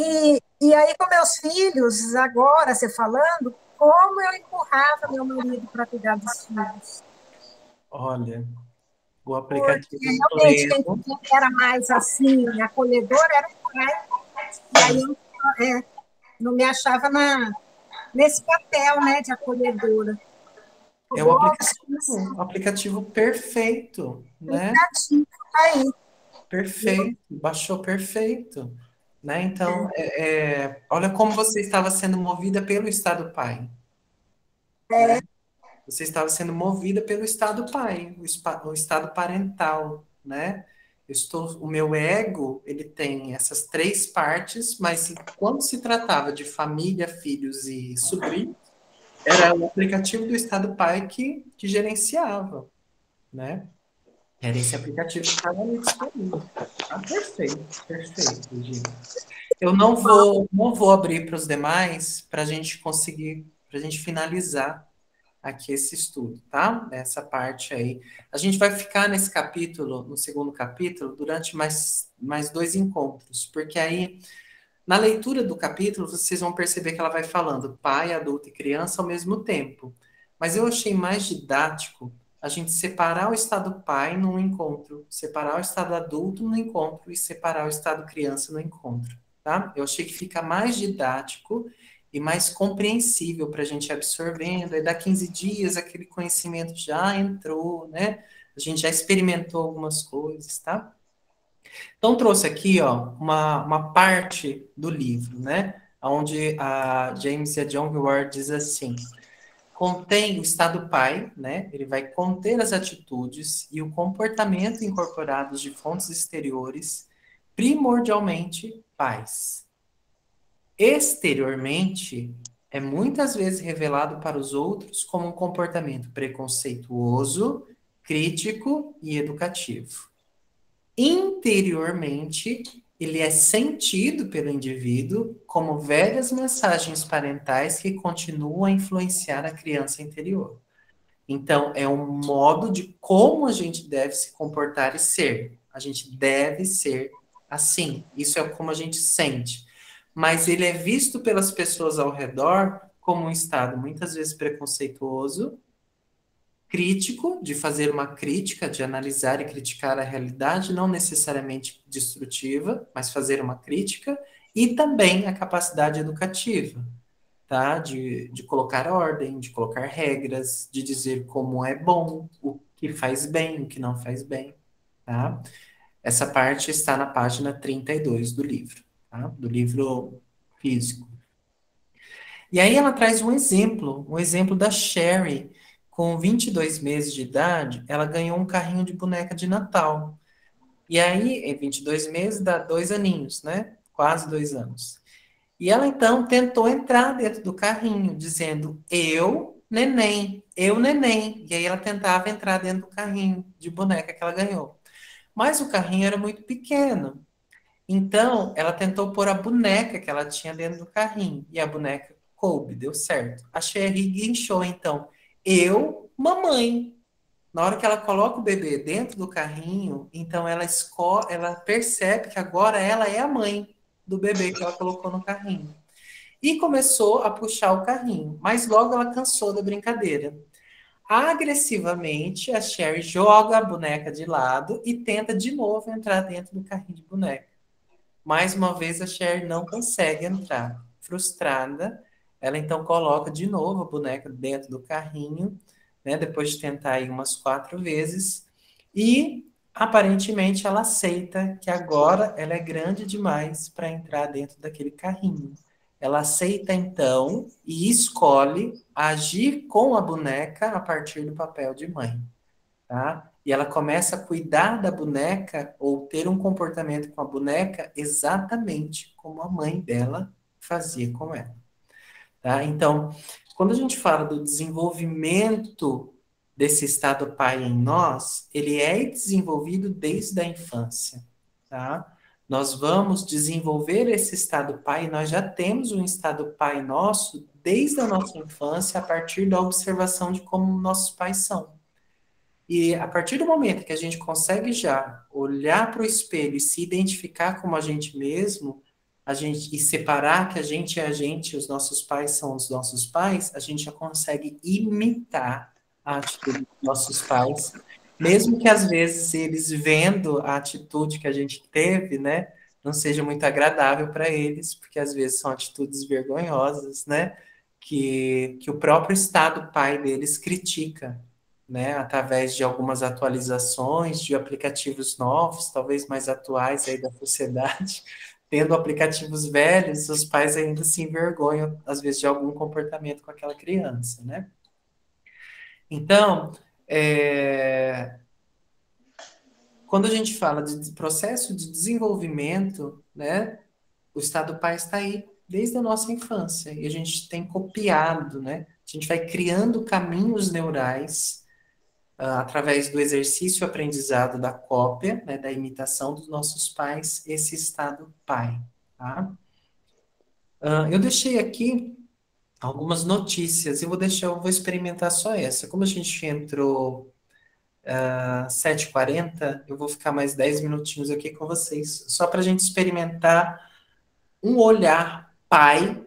E, e aí, com meus filhos, agora você falando, como eu empurrava meu marido para cuidar dos filhos. Olha, o aplicativo. Porque, realmente, quem, era mais assim, acolhedor, era o pai. E aí eu é, não me achava na, nesse papel né, de acolhedora. É um aplicativo, um aplicativo perfeito, né? Aplicativo, tá aí. Perfeito, baixou perfeito. Né? Então, é, é, olha como você estava sendo movida pelo Estado Pai. É. Você estava sendo movida pelo Estado Pai, o, o Estado parental. né? Eu estou, o meu ego, ele tem essas três partes, mas quando se tratava de família, filhos e sobrinhos, era o aplicativo do Estado Pai que, que gerenciava, né? Era esse aplicativo que estava ali disponível. Ah, perfeito, perfeito, Regina. Eu não vou, não vou abrir para os demais para a gente conseguir, para a gente finalizar aqui esse estudo, tá? Essa parte aí. A gente vai ficar nesse capítulo, no segundo capítulo, durante mais, mais dois encontros, porque aí, na leitura do capítulo, vocês vão perceber que ela vai falando pai, adulto e criança ao mesmo tempo. Mas eu achei mais didático a gente separar o estado pai num encontro, separar o estado adulto no encontro e separar o estado criança no encontro, tá? Eu achei que fica mais didático e mais compreensível para a gente absorvendo. Aí, dá 15 dias, aquele conhecimento já entrou, né? A gente já experimentou algumas coisas, tá? Então, trouxe aqui, ó, uma, uma parte do livro, né? Onde a James e a John Ward diz assim, contém o estado pai, né? Ele vai conter as atitudes e o comportamento incorporados de fontes exteriores, primordialmente pais exteriormente é muitas vezes revelado para os outros como um comportamento preconceituoso, crítico e educativo. Interiormente, ele é sentido pelo indivíduo como velhas mensagens parentais que continuam a influenciar a criança interior. Então, é um modo de como a gente deve se comportar e ser. A gente deve ser assim. Isso é como a gente sente mas ele é visto pelas pessoas ao redor como um estado muitas vezes preconceituoso, crítico, de fazer uma crítica, de analisar e criticar a realidade, não necessariamente destrutiva, mas fazer uma crítica, e também a capacidade educativa, tá? De, de colocar ordem, de colocar regras, de dizer como é bom, o que faz bem, o que não faz bem, tá? Essa parte está na página 32 do livro tá? do livro físico. E aí ela traz um exemplo, um exemplo da Sherry, com 22 meses de idade, ela ganhou um carrinho de boneca de Natal. E aí, em 22 meses, dá dois aninhos, né? Quase dois anos. E ela então tentou entrar dentro do carrinho, dizendo: Eu, neném, eu, neném. E aí ela tentava entrar dentro do carrinho de boneca que ela ganhou. Mas o carrinho era muito pequeno. Então, ela tentou pôr a boneca que ela tinha dentro do carrinho. E a boneca coube, deu certo. A Sherry guinchou, então. Eu, mamãe. Na hora que ela coloca o bebê dentro do carrinho, então ela escolhe, ela percebe que agora ela é a mãe do bebê que ela colocou no carrinho. E começou a puxar o carrinho, mas logo ela cansou da brincadeira. Agressivamente, a Sherry joga a boneca de lado e tenta de novo entrar dentro do carrinho de boneca. Mais uma vez, a Cher não consegue entrar. Frustrada, ela então coloca de novo a boneca dentro do carrinho, né, depois de tentar ir umas quatro vezes, e aparentemente ela aceita que agora ela é grande demais para entrar dentro daquele carrinho. Ela aceita então e escolhe agir com a boneca a partir do papel de mãe, tá? e ela começa a cuidar da boneca ou ter um comportamento com a boneca exatamente como a mãe dela fazia com ela. Tá? Então, quando a gente fala do desenvolvimento desse estado pai em nós, ele é desenvolvido desde a infância. Tá? Nós vamos desenvolver esse estado pai, nós já temos um estado pai nosso desde a nossa infância, a partir da observação de como nossos pais são. E a partir do momento que a gente consegue já olhar para o espelho e se identificar como a gente mesmo, a gente e separar que a gente é a gente, os nossos pais são os nossos pais, a gente já consegue imitar a atitude dos nossos pais, mesmo que às vezes eles vendo a atitude que a gente teve, né, não seja muito agradável para eles, porque às vezes são atitudes vergonhosas, né, que, que o próprio estado pai deles critica né, através de algumas atualizações de aplicativos novos, talvez mais atuais aí da sociedade, tendo aplicativos velhos, os pais ainda se envergonham, às vezes, de algum comportamento com aquela criança, né? Então, é... quando a gente fala de processo de desenvolvimento, né, o estado pai está aí desde a nossa infância e a gente tem copiado, né? A gente vai criando caminhos neurais através do exercício aprendizado da cópia, né, da imitação dos nossos pais, esse estado pai, tá? Uh, eu deixei aqui algumas notícias. Eu vou deixar, eu vou experimentar só essa. Como a gente entrou uh, 7h40, eu vou ficar mais 10 minutinhos aqui com vocês, só para a gente experimentar um olhar pai.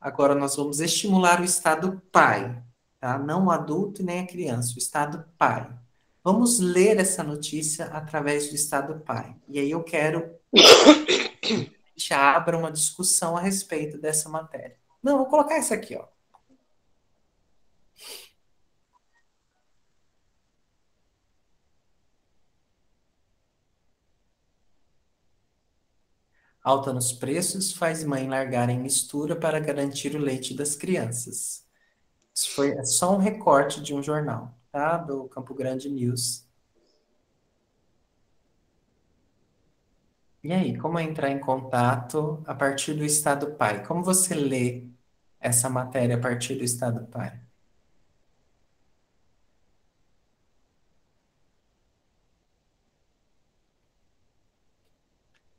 Agora nós vamos estimular o estado pai, tá? Não o adulto nem a criança, o estado pai. Vamos ler essa notícia através do estado pai. E aí eu quero que já abra uma discussão a respeito dessa matéria. Não, vou colocar isso aqui, ó. Alta nos preços faz mãe largar em mistura para garantir o leite das crianças. Isso foi é só um recorte de um jornal, tá? Do Campo Grande News. E aí, como entrar em contato a partir do estado pai? Como você lê essa matéria a partir do estado pai?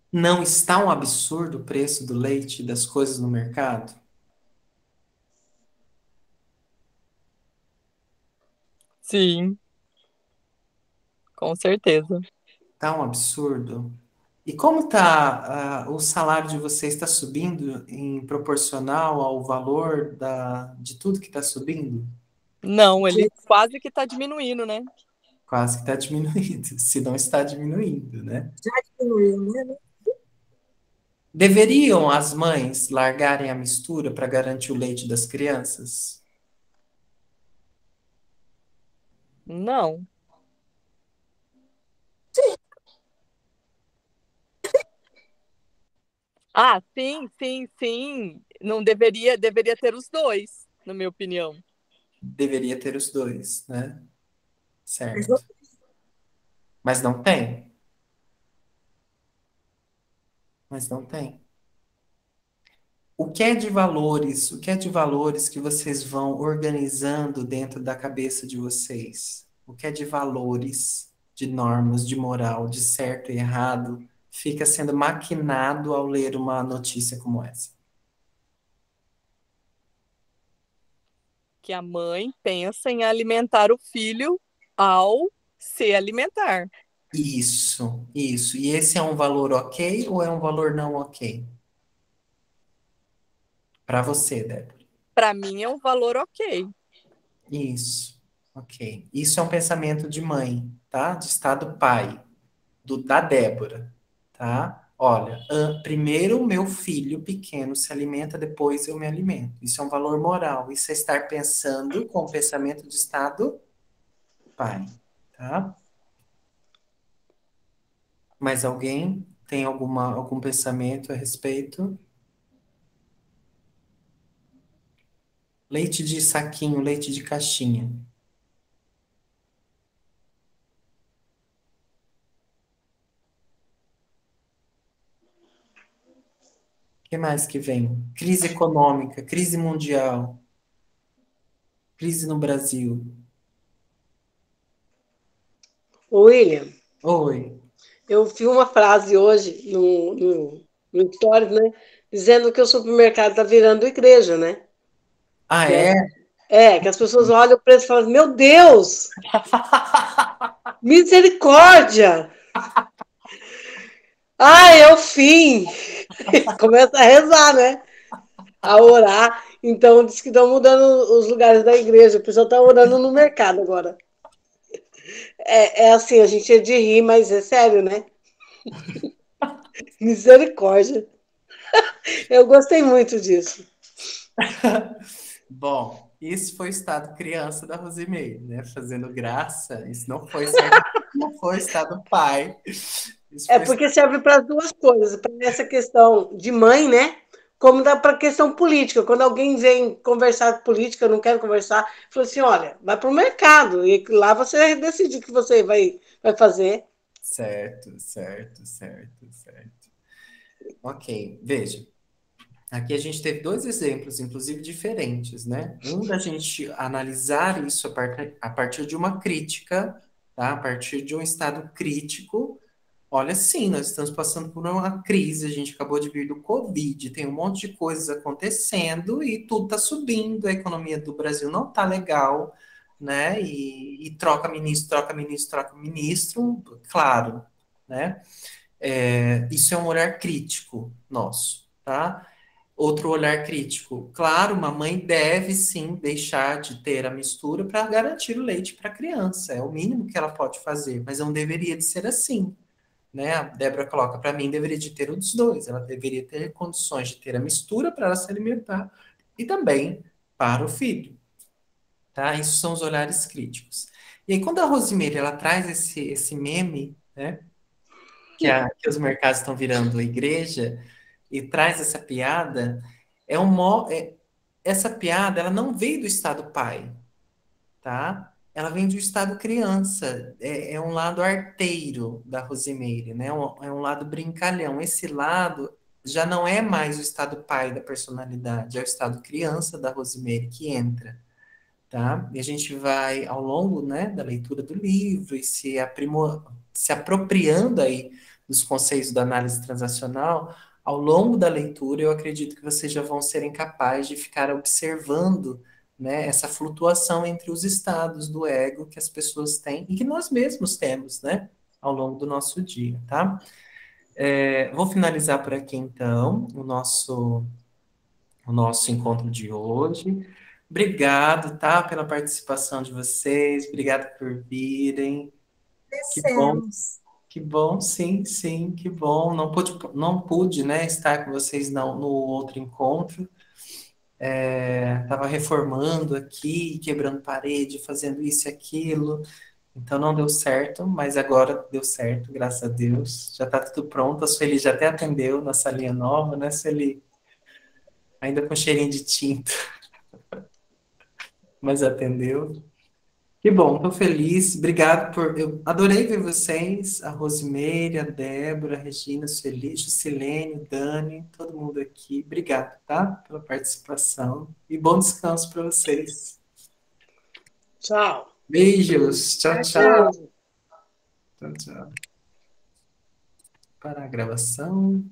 Não está um absurdo o preço do leite e das coisas no mercado? Sim, com certeza. Está um absurdo. E como está uh, o salário de vocês está subindo em proporcional ao valor da, de tudo que está subindo? Não, ele quase que está diminuindo, né? Quase que está diminuindo, se não está diminuindo, né? Já diminuiu, né? Deveriam as mães largarem a mistura para garantir o leite das crianças? Não. Ah, sim, sim, sim. Não deveria, deveria ter os dois, na minha opinião. Deveria ter os dois, né? Certo. Mas não tem. mas não tem. O que é de valores? O que é de valores que vocês vão organizando dentro da cabeça de vocês? O que é de valores, de normas, de moral, de certo e errado, fica sendo maquinado ao ler uma notícia como essa? Que a mãe pensa em alimentar o filho ao se alimentar. Isso, isso. E esse é um valor ok ou é um valor não ok? Para você, Débora. Para mim é um valor ok. Isso, ok. Isso é um pensamento de mãe, tá? De estado pai, do, da Débora, tá? Olha, primeiro o meu filho pequeno se alimenta, depois eu me alimento. Isso é um valor moral. Isso é estar pensando com o pensamento de estado pai, tá? Mais alguém tem alguma, algum pensamento a respeito? Leite de saquinho, leite de caixinha. O que mais que vem? Crise econômica, crise mundial, crise no Brasil. William. Oi. Eu vi uma frase hoje no, no, no Stories, né? Dizendo que o supermercado está virando igreja, né? Ah, é? É, que as pessoas olham o preço e falam, meu Deus! Misericórdia! Ah, é o fim! Começa a rezar, né? A orar. Então, diz que estão mudando os lugares da igreja. O pessoal está orando no mercado agora. É, é assim, a gente é de rir, mas é sério, né? Misericórdia. Eu gostei muito disso. Bom, isso foi o estado criança da Rosemary, né? Fazendo graça. Isso não foi, não foi estado pai. é porque serve para as duas coisas, para essa questão de mãe, né? como dá para a questão política. Quando alguém vem conversar política, eu não quero conversar, falou assim: olha, vai para o mercado, e lá você decide o que você vai, vai fazer. Certo, certo, certo, certo. Ok, veja. Aqui a gente teve dois exemplos, inclusive diferentes, né? Um da gente analisar isso a partir, a partir de uma crítica, tá? A partir de um estado crítico. Olha, sim, nós estamos passando por uma crise, a gente acabou de vir do Covid, tem um monte de coisas acontecendo e tudo está subindo, a economia do Brasil não está legal, né? E, e, troca ministro, troca ministro, troca ministro, claro, né? É, isso é um olhar crítico nosso, tá? Outro olhar crítico, claro, uma mãe deve sim deixar de ter a mistura para garantir o leite para a criança, é o mínimo que ela pode fazer, mas não deveria de ser assim, né? A Débora coloca, para mim deveria de ter um dos dois, ela deveria ter condições de ter a mistura para ela se alimentar e também para o filho, Tá? Isso são os olhares críticos. E aí, quando a Rosimeire ela traz esse, esse meme, né? Que, a, que os mercados estão virando igreja, e traz essa piada, é um é, essa piada ela não veio do estado pai, tá? Ela vem do estado criança, é, é um lado arteiro da Rosimeire, né? É um lado brincalhão. Esse lado já não é mais o estado pai da personalidade, é o estado criança da Rosimeire que entra tá? E a gente vai, ao longo né, da leitura do livro e se, aprimor, se apropriando aí dos conceitos da análise transacional, ao longo da leitura, eu acredito que vocês já vão serem capazes de ficar observando né, essa flutuação entre os estados do ego que as pessoas têm e que nós mesmos temos, né, ao longo do nosso dia, tá? É, vou finalizar por aqui, então, o nosso, o nosso encontro de hoje. Obrigado, tá, pela participação de vocês. Obrigado por virem. Que bom. Que bom, sim, sim, que bom. Não pude, não pude, né, estar com vocês não, no outro encontro. Estava é, reformando aqui, quebrando parede, fazendo isso e aquilo. Então não deu certo, mas agora deu certo, graças a Deus. Já está tudo pronto. A Sueli já até atendeu na salinha nova, né, Sueli? Ainda com cheirinho de tinta mas atendeu. Que bom, estou feliz. Obrigado por. Eu adorei ver vocês, a Rosimeire, a Débora, a Regina, o Silene, Dani, todo mundo aqui. Obrigado, tá? Pela participação. E bom descanso para vocês. Tchau. Beijos. Tchau, tchau. Tchau, tchau. Para a gravação.